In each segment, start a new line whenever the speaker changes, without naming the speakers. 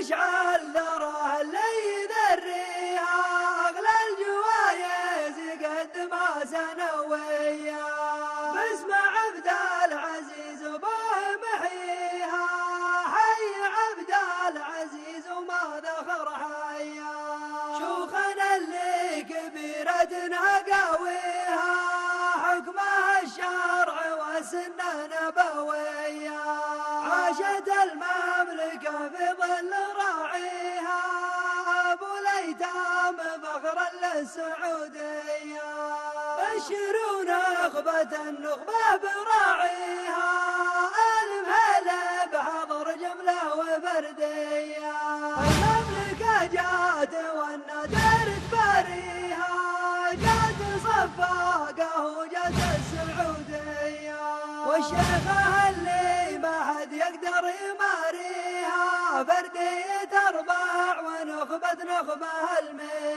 ويعيش مشعل ذره اللي ذريها أغلى الجوايز قد ما سنوية باسم عبد العزيز وبه محيها حي عبد العزيز وما ذخر حيا. شوخنا اللي كبيرة قاويها حكمها الشرع وسنة نبوية عاشت المملكة في ظل فخرا للسعودية بشروا نخبة النخبة براعيها. المهلا بحضر جملة وفردية. المملكة جات والنادر تباريها جات صفاقة وجات السعودية. والشيخة اللي ما حد يقدر يماريها. فردية أربع ونخبة نخبة المية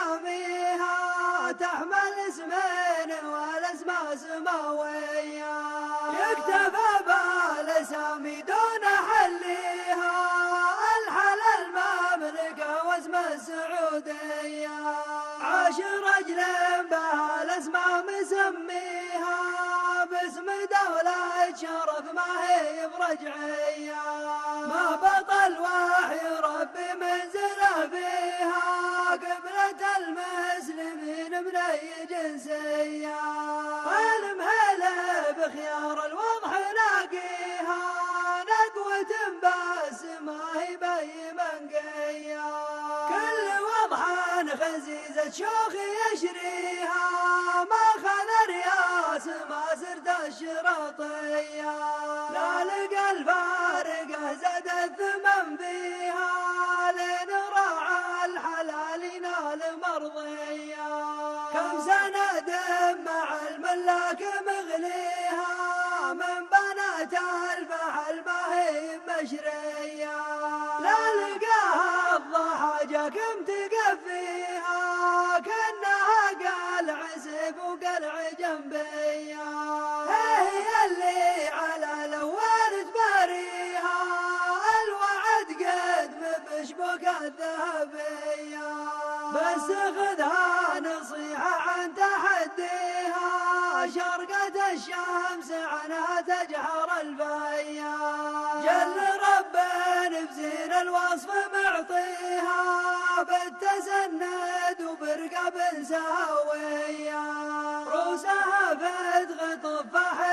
أساميها تحمل اسمين والاسماء سماوية يكتفى بالأسامي دون حليها الحل المملكة واسم السعودية. عاش رجل بها الاسماء مسميها. باسم دولة شرف ما هي برجعية. ما بطل وحي ربي جنسية المهلا بخيار الوضح ناقيها. نقوة بس ما هي بي منقية كل وضحا خزيزة شوخ يشريها. ما خذ رياس ما صرت الشرطية. لا لقى الفارقة زاد الثمن فيها لين راعى الحلال ينال مرضية. كم سنة مع الملاك مغليها بس خذها نصيحة عن تحديها. شرقة الشمس عنها تجهر الفيا. جل ربنا بزين الوصف معطيها. بالتسند وبرقب ساوية روسها فتغ طفح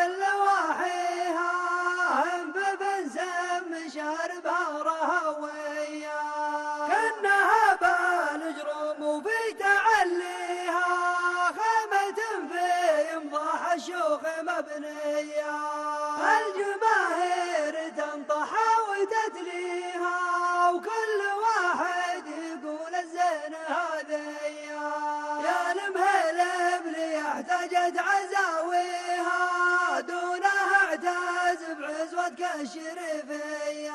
احتجت عزاويها دونها اعتاز بعزوتك الشريفية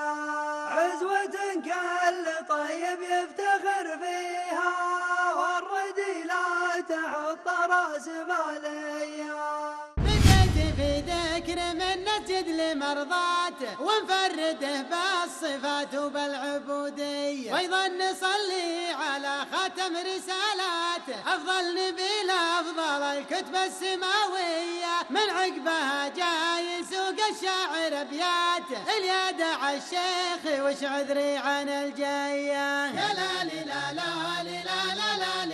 عزوة كل طيب يفتخر فيها والردي لا تحط رأس مالية
نجد لمرضاته ونفرده بالصفات وبالعبودية. وأيضا نصلي على خاتم رسالاته أفضل نبي أفضل الكتب السماوية. من عقبها جاي يسوق الشاعر أبياته اليدع الشيخ وش عذري عن الجية يا لا لا لا لا لا لا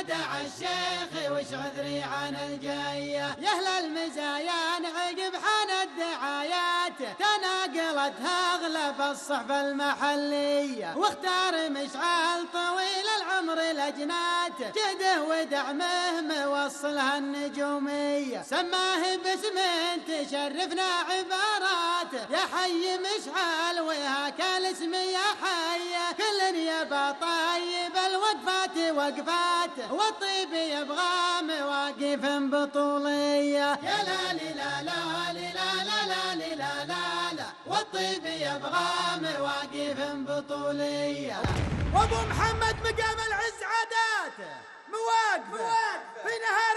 اليدع الشيخ وش عذري عن الجاية. يا أهل المزايا عقب حان الدعايات. تناقلتها أغلب الصحف المحلية. واختار مشعل طويل العمر الأجنات. جده ودعمه موصلها النجومية. سماه باسم تشرفنا عباراته يا حي مشعل وهاك الاسم يا حي. كل يبى طيب الوقفات وقفات والطيب يبغى مواقف بطولية. يا لا لا لا لا لا لا لا لا لا لا والطيب يبغى مواقف بطولية.
وابو محمد مقام العز عاداته مواقفه في نهار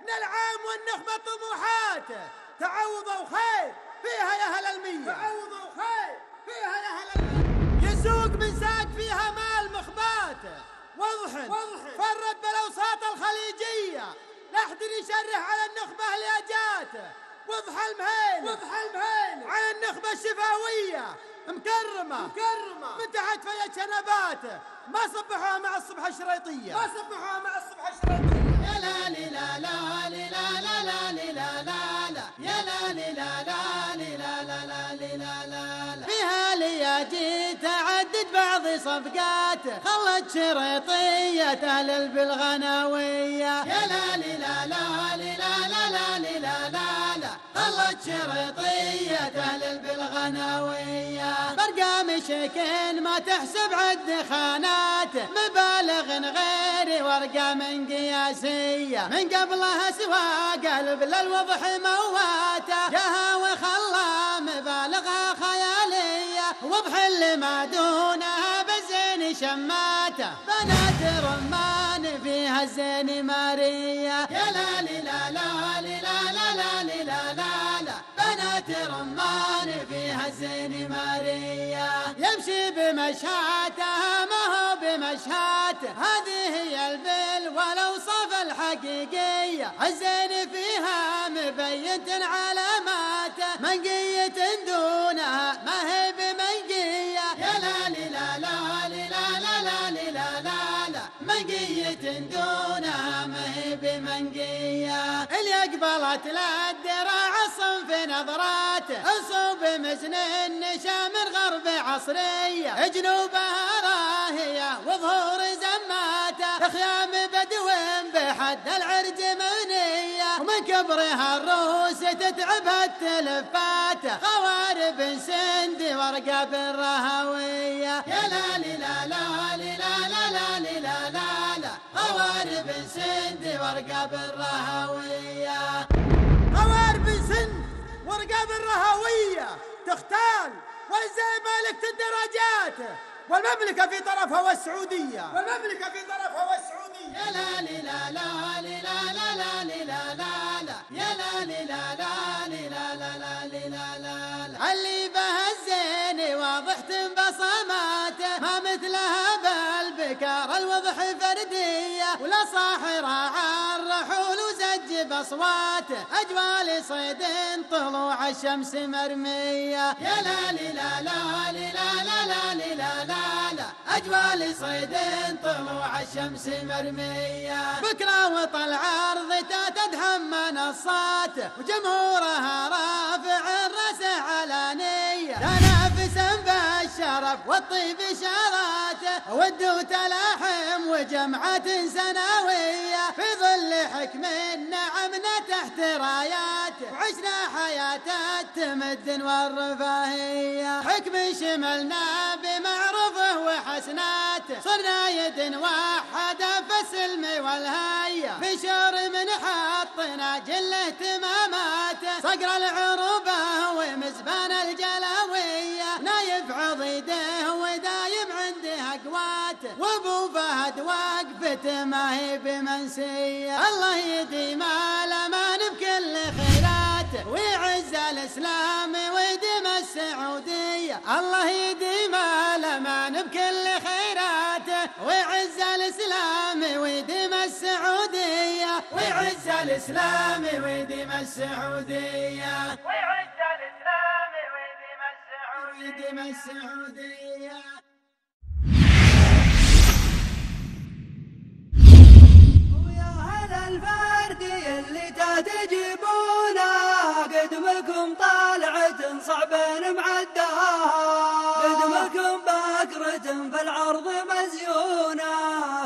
من العام والنخبة طموحاته تعوضوا خير فيها يا أهل المية. تعوضوا خير فيها يسوق من ساق فيها مال مخباته. وضح فرد بالأوساط الخليجية. لا أحد يشرح على النخبة اللي أجاته وضح المهين وضح المهين على النخبة الشفاوية مكرمة. مكرمة. من تحت فيا شنباته ما صبحوها مع الصبح الشريطية. ما صبحوها مع الصبح الشريطية. لا لا لا لا. لياجي تعدد بعض صفقاته. خلت شريطية تهلل بالغناوية يا لا لا لا لا لا لا لا لا خلت شريطية تهلل بالغناوية برقى مشكين ما تحسب عد خاناته. مبالغ غير ورقة من قياسية. من قبلها سوى قلب للوضح مواته. جاها وخلى مبالغها خيالية. اللي ما دونها بزين شماته بنات رمان فيها الزين مارية يا لا لا لا لا لا لا لا لا لا بنات رمان فيها الزين مارية يمشي بمشهاتها ما هو بمشهاته هذه هي البل والأوصاف الحقيقية الزين فيها مبينة علاماته منقية دونها ما هي دونها ما هي بمنقية اللي أقبلت لا الدراع الصنف نظراته انصوب مزن النشا من غرب عصرية. جنوبها راهية وظهور زماتة. خيام بدو بحد العرج منية. كبرها الروس تتعبها التلفات. خوارب سند ورقة بالرهوية. يا لا لا لا لا لا لا لا لا خوارب سند ورقة بالرهوية. خوارب سند ورقة بالرهوية. تختال وزي مالك الدرجات والمملكة في طرفها والسعودية. والمملكة في طرفها والسعودية. لا لا لا لا لا لا لا لا لا اللي بهالزين واضح تنبصماته ما مثلها بي بالبكار الوضح فردية ولا صاحرة الرحول وزج بأصواته أجوال صيد طلوع الشمس مرمية يا لا لا لا لا لا لا لا لا لا أجوال صيد طلوع الشمس مرمية بكرة وطلع أرض تدهم منصاته وجمهورها رافع الرأس علانية بالشرف والطيب شاراته ودو تلاحم وجمعة سنوية في ظل حكم نعمنا تحت راياته. وعشنا حياة التمدن والرفاهية. حكم شملنا بمعروفه وحسناته. صرنا يد واحدة في السلم والهية في شور من حطنا جل اهتماماته. صقر العروبة ومزبان الجلاوية عضيده ودايم عنده قواته وأبو فهد وقفته ما هي بمنسية. الله يديم الامان بكل خيراته ويعز الإسلام ويديم السعودية. الله يديم الامان بكل خيراته ويعز الإسلام ويديم السعودية. ويعز الإسلام الاسلام ويديم ويديم السعودية
ويا هل الفردي اللي تجيبونا قدمكم طالعة صعبين معداها قدمكم بكرة في العرض مزيونة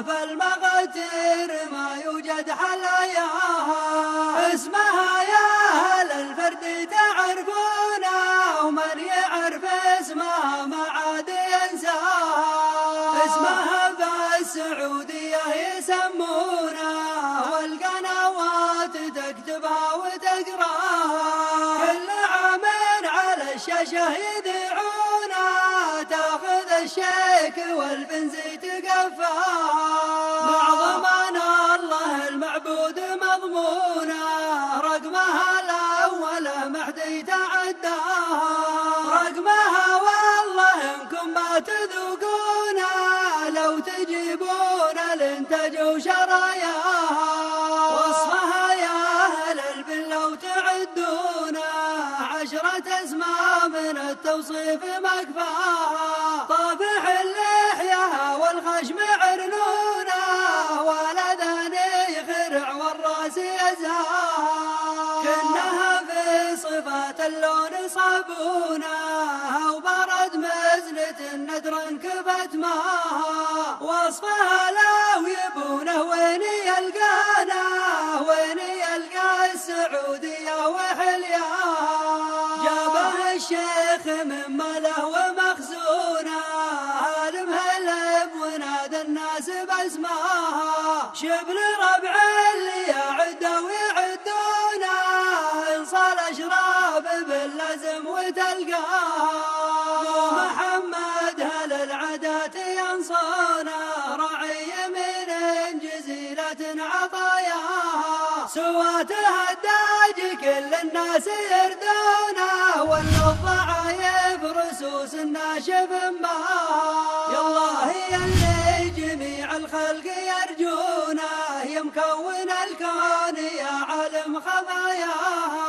فالمغتر ما يوجد حلاياها. اسمها يا هل الفرد تعرفونا شهيد عونا تاخذ الشيك والبنزي تقفى. معظمنا الله المعبود مضمونا رقمها الأول ما حد يتعداها رقمها والله إنكم ما تذوقونا لو تجيبون الانتاج وشراياها من التوصيف مكفاها طافح اللحية والخشم عرنونا ولدني خرع والراس يزاها كنها في صفات اللون صابونا وبرد مزنة الندر انكبت ماها. وصفها انصال اشراب باللزم وتلقاها محمد هل العادات ينصونه؟ رعي من جزيلة عطاياها سواتها الداج كل الناس يردونه. والضعايب رسوس الناشف بها يا الله اللي جميع الخلق يرجونه. يا مكون الكون يا عالم خفاياها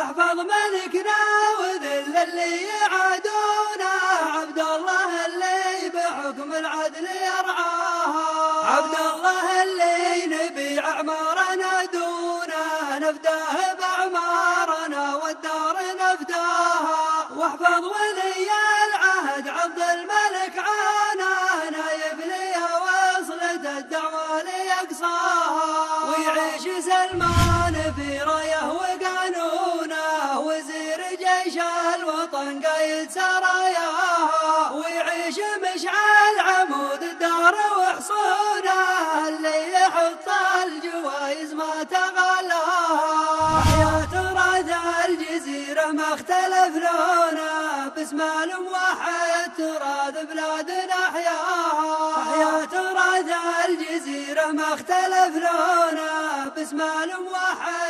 تحفظ ملكنا وذل اللي يعادونه عبد الله اللي بحكم العدل يرعاها. عبد الله اللي نبي أعمارنا دونه نفداه بأعمارنا والدار نفداها. واحفظ ولي العهد عبد الملك لونه باسم الموحد تراث بلادنا احياها يا تراث الجزيرة ما اختلف لونه باسم الموحد تراث بلادنا